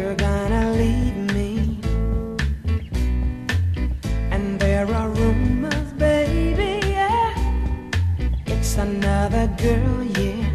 you're gonna leave me. And there are rumors, baby, yeah. It's another girl, yeah.